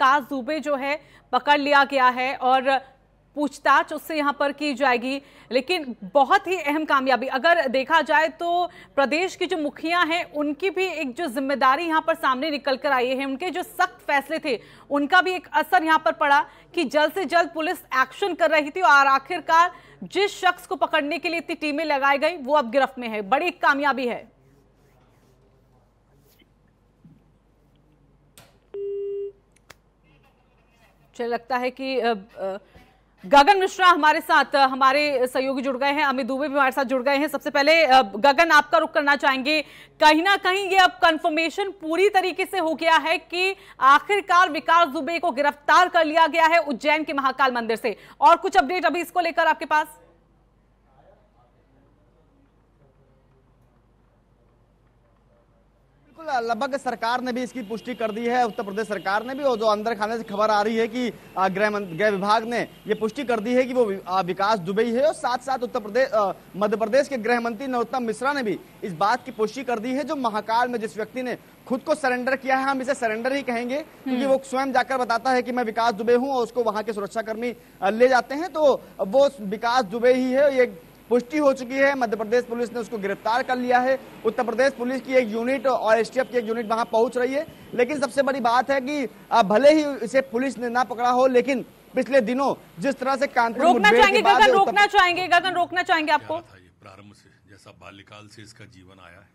विकास दुबे जो है पकड़ लिया गया है और पूछताछ उससे यहाँ पर की जाएगी। लेकिन बहुत ही अहम कामयाबी। अगर देखा जाए तो प्रदेश की जो मुखिया हैं, उनकी भी एक जो ज़िम्मेदारी यहाँ पर सामने निकल कर आई है। उनके जो सख्त फैसले थे, उनका भी एक असर यहाँ पर पड़ा कि जल्द से जल्द पुलिस एक्शन कर रही थी और आखिरकार जिस शख्स को पकड़ने के लिए इतनी टीमें लगाई गई, वो अब गिरफ्त में है। बड़ी कामयाबी है। चल लगता है कि गगन मिश्रा हमारे साथ हमारे सहयोगी जुड़ गए हैं, अमित दुबे भी हमारे साथ जुड़ गए हैं। सबसे पहले गगन आपका रुख करना चाहेंगे। कहीं ना कहीं ये अब कंफर्मेशन पूरी तरीके से हो गया है कि आखिरकार विकास दुबे को गिरफ़्तार कर लिया गया है उज्जैन के महाकाल मंदिर से। और कुछ अपडेट अभी इसको लेकर आपके पास? बिल्कुल लगभग सरकार ने भी इसकी पुष्टि कर दी है उत्तर प्रदेश सरकार ने भी और जो अंदर खाने से खबर आ रही है कि गृह गृह विभाग ने ये पुष्टि कर दी है कि वो विकास दुबई है और साथ साथ उत्तर प्रदेश मध्य प्रदेश के गृह मंत्री नरोत्तम मिश्रा ने भी इस बात की पुष्टि कर दी है जो महाकाल में जिस व्यक्ति ने खुद को सरेंडर किया है हम इसे सरेंडर ही कहेंगे क्योंकि वो स्वयं जाकर बताता है कि मैं विकास दुबे हूँ और उसको वहाँ के सुरक्षाकर्मी ले जाते हैं तो वो विकास दुबे ही है ये पुष्टि हो चुकी है। मध्य प्रदेश पुलिस ने उसको गिरफ़्तार कर लिया है। उत्तर प्रदेश पुलिस की एक यूनिट और एसटीएफ की एक यूनिट वहाँ पहुँच रही है। लेकिन सबसे बड़ी बात है कि भले ही इसे पुलिस ने ना पकड़ा हो लेकिन पिछले दिनों जिस तरह से कानपुर रोकना चाहेंगे गगन रोकना चाहेंगे गगन रोकना चाहेंगे आपको? प्रारंभ से जैसा बाल्यकाल से इसका जीवन आया है?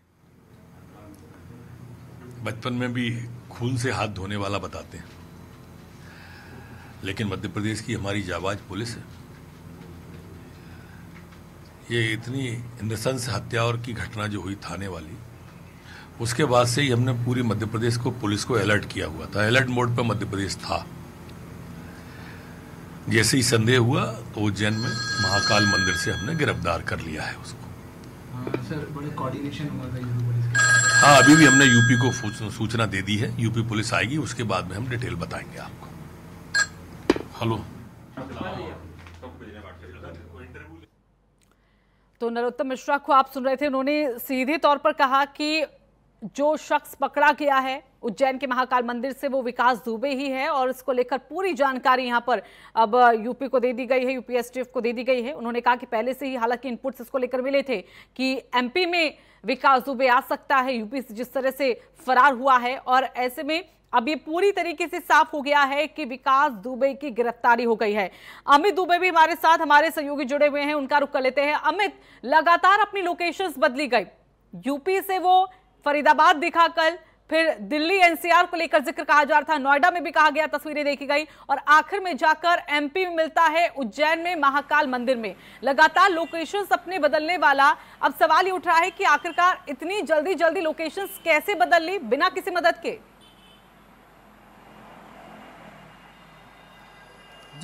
बचपन में भी खून से हाथ धोने वाला बताते हैं। लेकिन मध्य प्रदेश की हमारी जाबाज पुलिस है। ये इतनी नृशंस हत्या और की घटना जो हुई थाने वाली उसके बाद से ही हमने पूरी मध्य प्रदेश को पुलिस को अलर्ट किया हुआ था। अलर्ट मोड पर मध्य प्रदेश था। जैसे ही संदेह हुआ तो उज्जैन में महाकाल मंदिर से हमने गिरफ़्तार कर लिया है उसको। हाँ, सर बड़े कोऑर्डिनेशन हुआ था हाँ अभी भी हमने यूपी को सूचना दे दी है। यूपी पुलिस आएगी उसके बाद में हम डिटेल बताएँगे आपको। हेलो। तो नरोत्तम मिश्रा को आप सुन रहे थे, उन्होंने सीधे तौर पर कहा कि जो शख्स पकड़ा गया है, उज्जैन के महाकाल मंदिर से, वो विकास दुबे ही है और इसको लेकर पूरी जानकारी यहाँ पर अब यूपी को दे दी गई है, यूपी एसटीएफ को दे दी गई है। उन्होंने कहा कि पहले से ही हालाँकि इनपुट्स इसको लेकर मिले थे कि एमपी में विकास दुबे आ सकता है, यूपी से जिस तरह से फरार हुआ है और ऐसे में अब ये पूरी तरीके से साफ़ हो गया है कि विकास दुबे की गिरफ्तारी हो गई है। अमित दुबे भी हमारे साथ, हमारे सहयोगी जुड़े हुए हैं, उनका रुख कर लेते हैं। अमित, लगातार अपनी लोकेशंस बदली गई। यूपी से वो फरीदाबाद दिखा कल, फिर दिल्ली एनसीआर को लेकर ज़िक्र कहा जा रहा था, नोएडा में भी कहा गया, तस्वीरें देखी गई, और आखिर में जाकर एमपी में मिलता है उज्जैन में, महाकाल मंदिर में। लगातार लोकेशन अपने बदलने वाला, अब सवाल ये उठ रहा है कि आखिरकार इतनी जल्दी जल्दी लोकेशंस कैसे बदल ली, बिना किसी मदद के?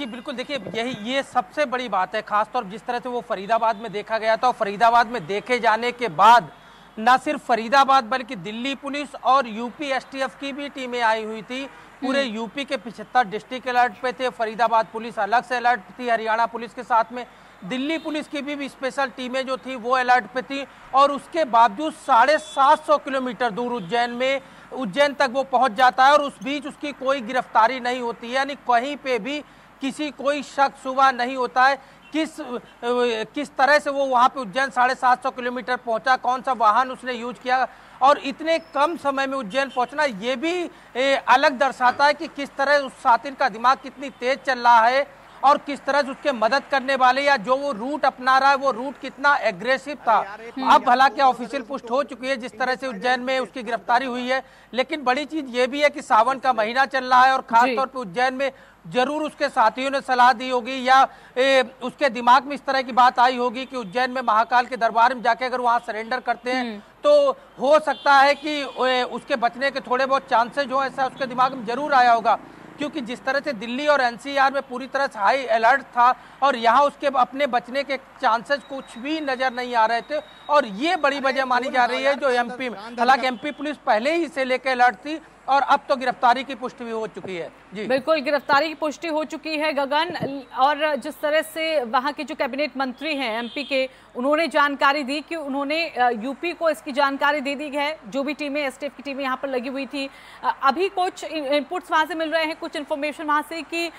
जी बिल्कुल देखिए यही ये सबसे बड़ी बात है खासतौर जिस तरह से वो फरीदाबाद में देखा गया था और फरीदाबाद में देखे जाने के बाद न सिर्फ़ फरीदाबाद बल्कि दिल्ली पुलिस और यूपी एसटीएफ की भी टीमें आई हुई थी पूरे हम्म। यूपी के पिछहत्तर डिस्ट्रिक्ट अलर्ट पे थे फरीदाबाद पुलिस अलग से अलर्ट थी हरियाणा पुलिस के साथ में दिल्ली पुलिस की भी, भी स्पेशल टीमें जो थी वो अलर्ट पे थी और उसके बावजूद साढ़े सात सौ किलोमीटर दूर उज्जैन में उज्जैन तक वो पहुँच जाता है और उस बीच उसकी कोई गिरफ्तारी नहीं होती है यानी कहीं पे भी किसी कोई शक सुबह नहीं होता है। किस किस तरह से वो वहाँ पे उज्जैन साढ़े सात सौ किलोमीटर पहुँचा कौन सा वाहन उसने यूज़ किया और इतने कम समय में उज्जैन पहुँचना ये भी ए, अलग दर्शाता है कि किस तरह उस सातिन का दिमाग कितनी तेज चल रहा है। और किस तरह से उसके मदद करने वाले या जो वो रूट अपना रहा है वो रूट कितना एग्रेसिव था। अब हालाँकि ऑफिशियल पुष्ट हो चुकी है जिस तरह से उज्जैन में उसकी गिरफ्तारी हुई है लेकिन बड़ी चीज़ ये भी है कि सावन का महीना चल रहा है और खासतौर पर उज्जैन में ज़रूर उसके साथियों ने सलाह दी होगी या ए, उसके दिमाग में इस तरह की बात आई होगी कि उज्जैन में महाकाल के दरबार में जाके अगर वहाँ सरेंडर करते हैं हम्म। तो हो सकता है कि ए, उसके बचने के थोड़े बहुत चांसेज हो ऐसा उसके दिमाग में ज़रूर आया होगा। क्योंकि जिस तरह से दिल्ली और एनसीआर में पूरी तरह से हाई अलर्ट था और यहाँ उसके अपने बचने के चांसेस कुछ भी नज़र नहीं आ रहे थे और ये बड़ी वजह मानी जा रही है जो एमपी में हालाँकि एमपी पुलिस पहले ही से लेकर अलर्ट थी और अब तो गिरफ्तारी की पुष्टि भी हो चुकी है। जी। बिल्कुल, गिरफ्तारी की पुष्टि हो चुकी है गगन। और जिस तरह से वहाँ के जो कैबिनेट मंत्री हैं एमपी के, उन्होंने जानकारी दी कि उन्होंने यूपी को इसकी जानकारी दे दी है। जो भी टीमें एसटीएफ की टीमें यहाँ पर लगी हुई थी। अभी कुछ इनपुट्स वहाँ से मिल रहे हैं, कुछ इन्फॉर्मेशन वहाँ से कि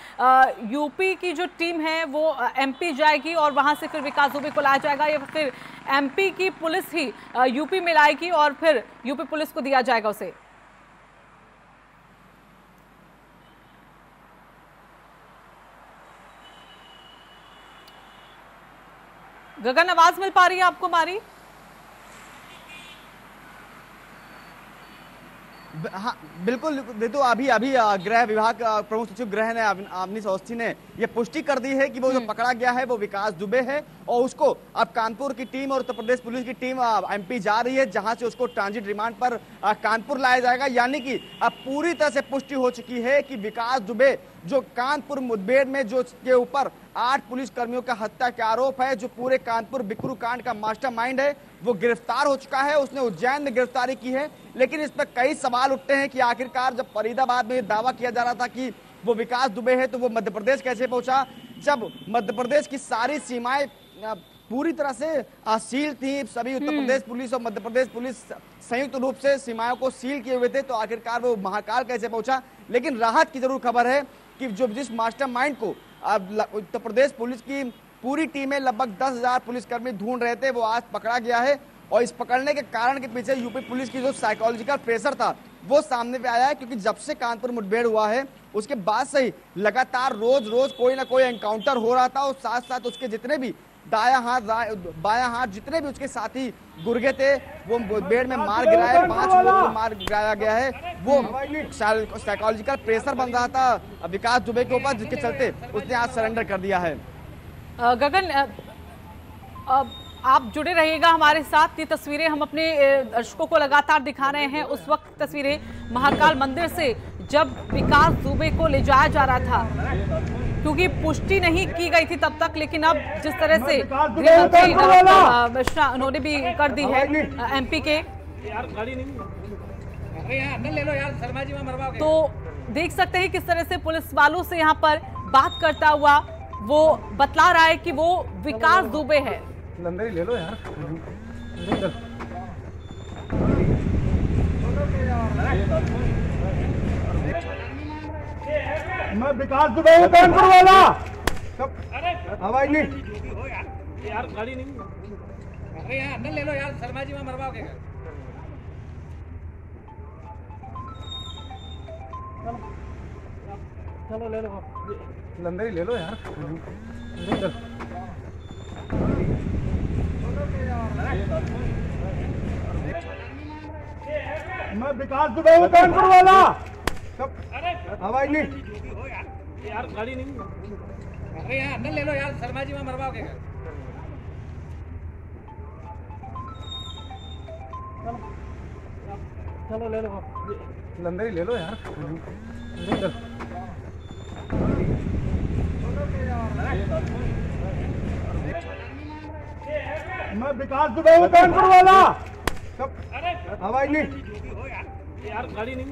यूपी की जो टीम है, वो एमपी जाएगी और वहाँ से फिर विकास दुबे को लाया जाएगा या फिर एमपी की पुलिस ही यूपी में लाएगी और फिर यूपी पुलिस को दिया जाएगा उसे। गगन आवाज़ मिल पा रही है आपको हमारी हाँ बिल्कुल देखो अभी अभी गृह विभाग प्रमुख सचिव गृह ने अवनीश अवस्थी ने ये पुष्टि कर दी है कि वो जो हम्म। पकड़ा गया है वो विकास दुबे है और उसको अब कानपुर की टीम और उत्तर प्रदेश पुलिस की टीम एमपी जा रही है जहाँ से उसको ट्रांजिट रिमांड पर कानपुर लाया जाएगा यानी कि अब पूरी तरह से पुष्टि हो चुकी है कि विकास दुबे जो कानपुर मुठभेड़ में जो के ऊपर आठ पुलिस कर्मियों का हत्या के आरोप है जो पूरे कानपुर बिक्रू कांड का मास्टरमाइंड है वो गिरफ़्तार हो चुका है उसने उज्जैन में गिरफ्तारी की है लेकिन इस पर कई सवाल उठते हैं कि आखिरकार जब फरीदाबाद में दावा किया जा रहा था कि वो विकास दुबे है तो वो मध्य प्रदेश कैसे पहुँचा जब मध्य प्रदेश की सारी सीमाएँ पूरी तरह से सील थी सभी उत्तर हम्म। प्रदेश पुलिस और मध्य प्रदेश पुलिस संयुक्त रूप से सीमाओं को सील किए हुए थे तो आखिरकार वो महाकाल कैसे पहुँचा लेकिन राहत की ज़रूर खबर है कि जो जिस मास्टरमाइंड को उत्तर प्रदेश पुलिस की पूरी टीमें लगभग दस हज़ार पुलिसकर्मी ढूंढ रहे थे, वो आज पकड़ा गया है। और इस पकड़ने के कारण के पीछे यूपी पुलिस की जो साइकोलॉजिकल प्रेशर था, वो सामने पे आया है, क्योंकि जब से कानपुर मुठभेड़ हुआ है, उसके बाद से ही लगातार रोज रोज कोई ना कोई एनकाउंटर हो रहा था, और साथ साथ उसके जितने भी दाया हाथ बाया हाथ जितने भी उसके साथी गुर्गे थे वो बेड में मार गिराए पाँच लोगों को मार गिराया गया है। वो साइकोलॉजिकल प्रेशर बन रहा था विकास दुबे के ऊपर जिसके चलते उसने आज सरेंडर कर दिया है। गगन अब आप जुड़े रहिएगा हमारे साथ। ये तस्वीरें हम अपने दर्शकों को लगातार दिखा रहे हैं। उस वक्त तस्वीरें महाकाल मंदिर से जब विकास दुबे को ले जाया जा रहा था। क्योंकि पुष्टि नहीं की गई थी तब तक लेकिन अब जिस तरह से मिश्रा उन्होंने भी कर दी है एमपी के। तो देख सकते हैं किस तरह से पुलिस वालों से यहाँ पर बात करता हुआ वो बतला रहा है कि वो विकास दुबे है। ले लो यार। विकास दुबे हूँ कानपुर वाला। हवाई नहीं। यार। गाड़ी नहीं अरे यार अंदर ले लो यार शर्मा जी में मरवाओगे चलो ले लो अंदर ही ले लो यार। मैं विकास दुबे हूँ कानपुर वाला। हवाई नहीं। यार गाड़ी नहीं। अरे यार अंदर ले लो यार शर्मा जी में मरवाओगे चलो ले लो अंदर ही ले लो यार। मैं विकास दुबे हूँ कानपुर वाला हवाई नहीं। यार गाड़ी नहीं।